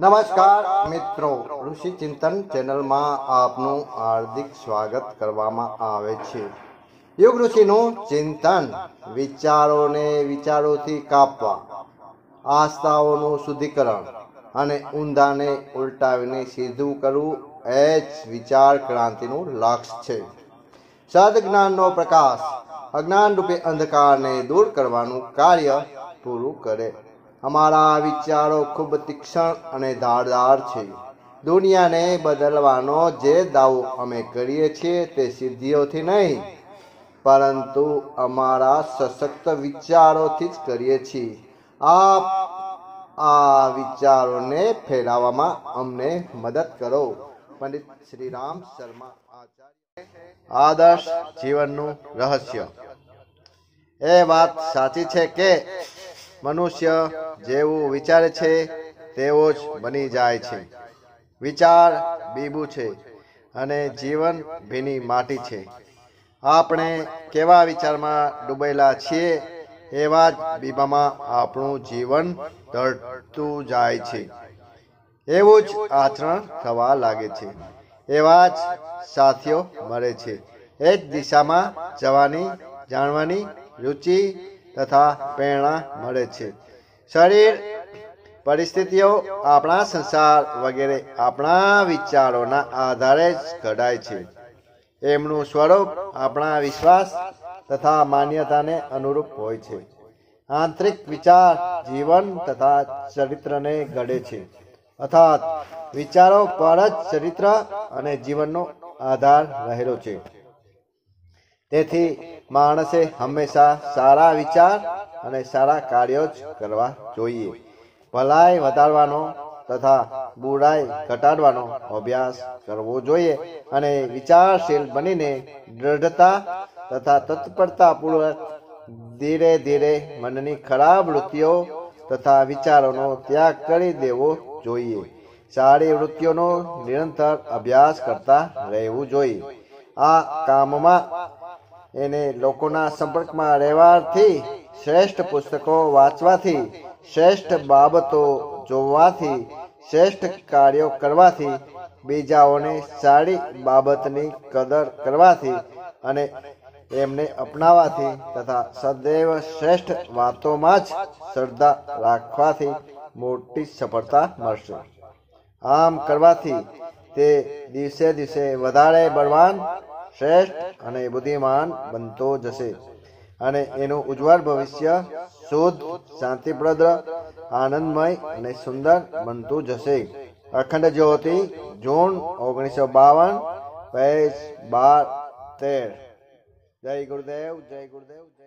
નમસ્કાર મિત્રો. ઋષિ ચિંતન ચેનલમાં આપનું હાર્દિક સ્વાગત કરવામાં આવે છે. યુગ ઋષિનું ચિંતન વિચારોને વિચારોથી કાપવા, આસ્થાઓનું શુદ્ધિકરણ અને ઊંધાને ઉલટાવીને સીધું કરવું એ જ વિચાર ક્રાંતિનું લક્ષ્ય છે. સદજ્ઞાનનો પ્રકાશ અજ્ઞાન રૂપે અંધકારને દૂર કરવાનું કાર્ય પૂરું કરે. અમારા વિચારો ખૂબ તીક્ષ્ણ અને ધારદાર છે. દુનિયાને બદલવાનો જે દાવો અમે કરીએ છીએ તે સિદ્ધિઓથી નહીં, પરંતુ અમારા સશક્ત વિચારોથી જ કરીએ છીએ. આપ આ વિચારોને ફેલાવવામાં અમને મદદ કરો. પંડિત શ્રી રામ શર્મા આચાર્ય. આદર્શ જીવનનું રહસ્ય. એ વાત સાચી છે કે મનુષ્ય જેવું વિચારે છે, તેવો જ બની જાય છે. વિચાર બીબું છે અને જીવન ભીની માટી છે. આપણે કેવા વિચારમાં ડૂબેલા છીએ એવા જ બીબામાં આપણું જીવન ઢળતું જાય છે. એવું જ આચરણ થવા લાગે છે. એવા જ સાથીઓ મળે છે. એ જ દિશામાં જવાની, જાણવાની રુચિ તથા પ્રેરણા મળે છે. શરીર, પરિસ્થિતિઓ, આપણા સંસાર વગેરે આપણા વિચારોના આધારે જ ઘડાય છે. એમનું સ્વરૂપ આપણા વિશ્વાસ તથા માન્યતાને અનુરૂપ હોય છે. આંતરિક વિચાર જીવન તથા ચરિત્રને ઘડે છે. અર્થાત, વિચારો પર જ ચરિત્ર અને જીવનનો આધાર રહેલો છે. તેથી માણસે હંમેશા સારા વિચાર અને સારા કાર્યો જ કરવા જોઈએ. ભલાઈ વધારવાનો તથા બુરાઈ ઘટાડવાનો અભ્યાસ કરવો જોઈએ અને વિચારશીલ બનીને દ્રઢતા તથા તત્પરતા પૂર્વક ધીરે ધીરે મનની ખરાબ વૃત્તિઓ તથા વિચારોનો ત્યાગ કરી દેવો જોઈએ. સારી વૃત્તિઓનો નિરંતર અભ્યાસ કરતા રહેવું જોઈએ. આ કામમાં એને લોકોના સંપર્કમાં રહેવાથી શ્રેષ્ઠ પુસ્તકો વાંચવાથી શ્રેષ્ઠ બાબતો જોવાથી શ્રેષ્ઠ કાર્યો કરવાથી બીજાઓને સારી બાબતની કદર કરવાથી અને એમને અપનાવવાથી તથા સદૈવ શ્રેષ્ઠ વાતોમાં જ શ્રદ્ધા રાખવાથી મોટી સફળતા મળશે. આમ કરવાથી તે દિવસે દિવસે વધારે બળવાન શ્રેષ્ઠ અને બુદ્ધિમાન બનતો જશે. અને એનું ઉજ્જવળ ભવિષ્ય શુદ્ધ, શાંતિપ્રદ, આનંદમય અને સુંદર બનતું જશે. અખંડ જ્યોતિ, જૂન ઓગણીસો બાવન પેજ બાર તેર. જય ગુરુદેવ જય ગુરુદેવ, જય